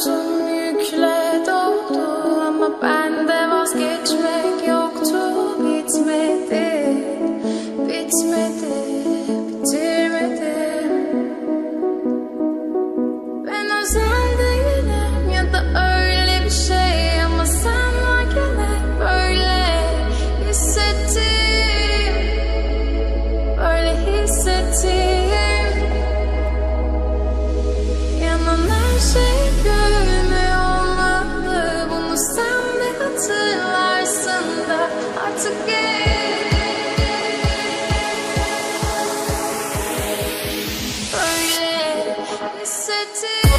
omzum yükle doldu ama bende vazgeçmek yoktu bitmedi bitmedi bitirmedim ben özel değilim ya da öyle bir şey ama sen varken böyle hissettim böyle hissettim. to